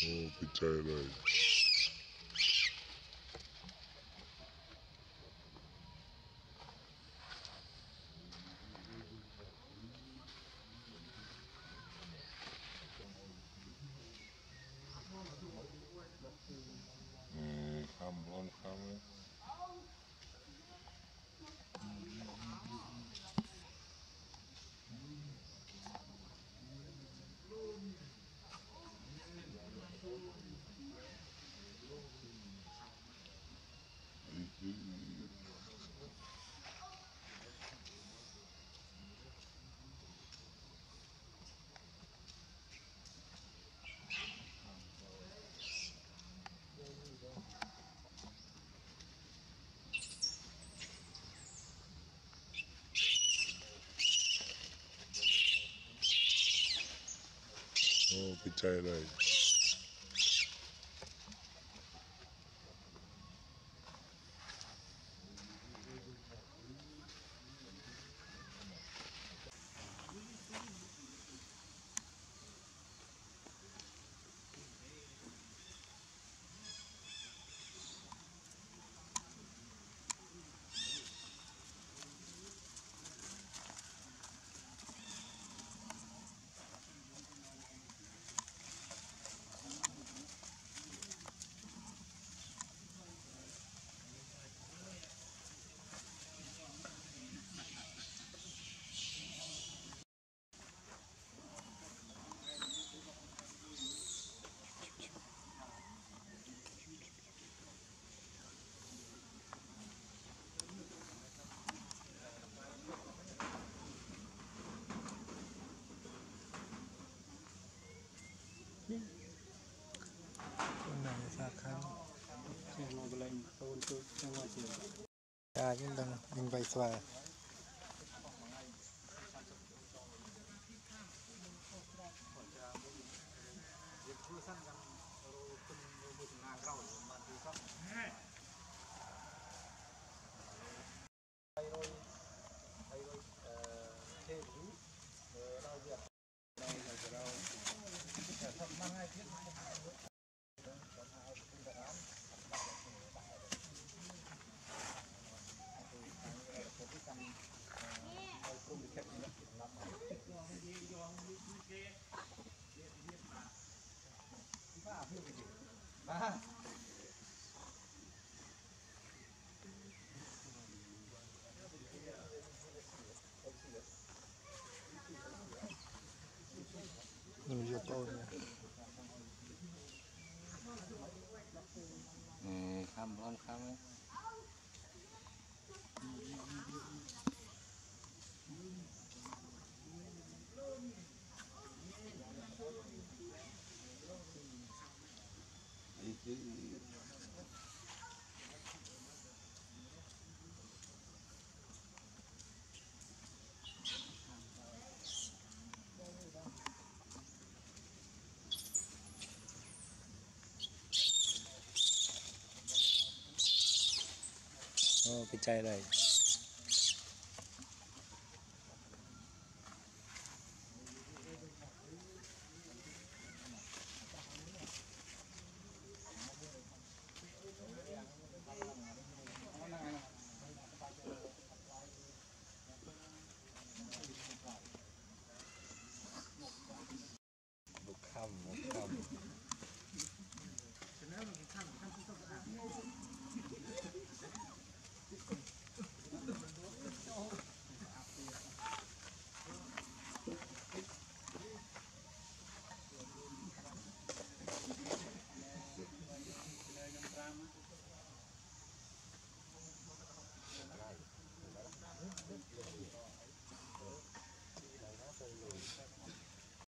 picha đây Hmm, come on, come Oh, đây này Dạ, nhưng đừng, đừng bày xòa. pausnya hmm kamlon kami เอาไปใจเลย